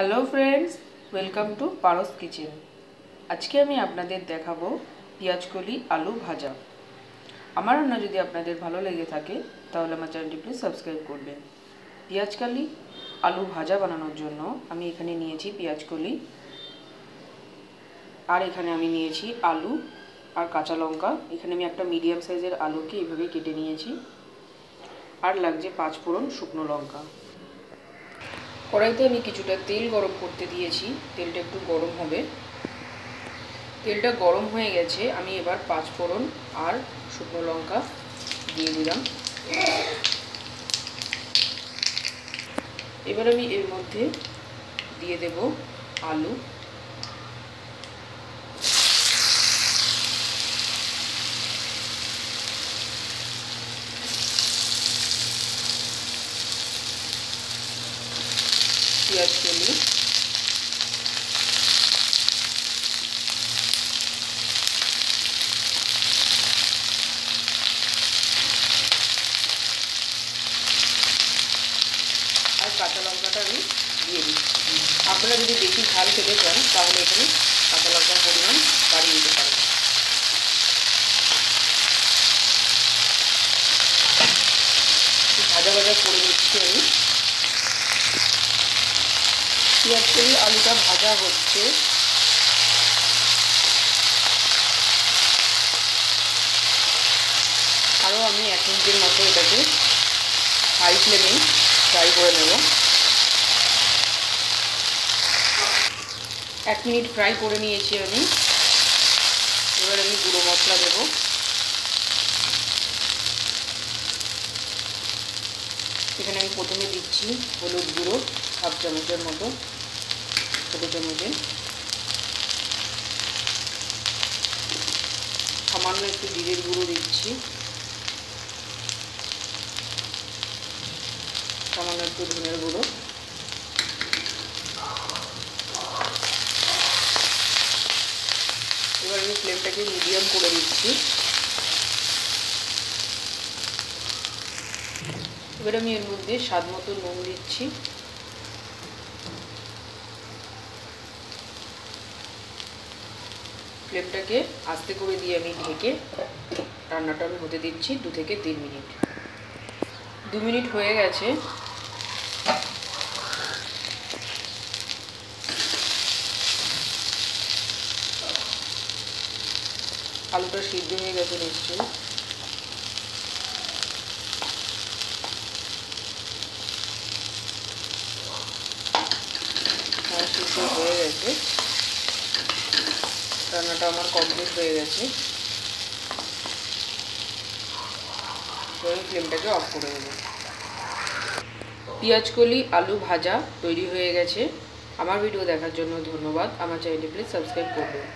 Hello friends welcome to পারস kitchen আজকে আমি আপনাদের দেখাবো পেঁয়াজকলি আলু ভাজা। আমার রান্না যদি আপনাদের ভালো লেগে থাকে, তাহলে আমার চ্যানেলটি প্লিজ সাবস্ক্রাইব করবেন। পেঁয়াজকালি আলু ভাজা বানানোর জন্য আমি এখানে নিয়েছি পেঁয়াজকলি আর এখানে আমি নিয়েছি আলু আর কাঁচা লঙ্কা। এখানে আমি একটা মিডিয়াম সাইজের আলুকে এইভাবে কেটে নিয়েছি। আর লাগছে পাঁচ ফোড়ন শুকনো লঙ্কা। কড়াইতে আমি কিছুটা তেল গরম করতে দিয়েছি। তেলটা একটু গরম হবে। তেলটা গরম হয়ে গেছে। আমি এবার পাঁচ ফোড়ন আর শুকনো লঙ্কা দিয়ে দিলাম। এবার আমি এর মধ্যে দিয়ে দেব আলু। পেঁয়াজ কলি আর কাঁচা লঙ্কাটা আমি দিয়ে দিচ্ছি। আপনারা যদি বেশি ঝাল খেতে চান, তাহলে এখানে কাঁচা লঙ্কার পরিমাণ বাড়িয়ে দিতে পারেন। ভাজা ভাজা করে নিচ্ছি আমি। পেঁয়াজ আলুটা ভাজা হচ্ছে। আরও আমি এক মিনিটের মতো এটাকে হাই ফ্লেমে ফ্রাই করে নেব। এক মিনিট ফ্রাই করে নিয়েছি আমি। এবার আমি গুঁড়ো মশলা দেব। এখানে আমি প্রথমে দিচ্ছি হলুদ গুঁড়ো, হাফ চামচের মতো। ছোটো চামচে সামান্য একটু জিরের গুঁড়ো দিচ্ছি। সামান্য একটু ধনের গুঁড়ো। এবার আমি ফ্লেমটাকে মিডিয়াম করে দিচ্ছি এবার আমি এর মধ্যে স্বাদ মতো নুন দিচ্ছি। ফ্লেমটাকে আস্তে করে দিয়ে আমি ঢেকে রান্নাটা আমি হতে দিচ্ছি দু থেকে তিন মিনিট। দু মিনিট হয়ে গেছে। আলুটা সিদ্ধ হয়ে গেছে নিশ্চয়ই। হ্যাঁ হয়ে গেছে। রান্নাটা আমার কমপ্লিট হয়ে গেছে। ফ্লেমটাকে অফ করে দেবো। পেঁয়াজকলি আলু ভাজা তৈরি হয়ে গেছে। আমার ভিডিও দেখার জন্য ধন্যবাদ। আমার চ্যানেলটি প্লিজ সাবস্ক্রাইব করবেন।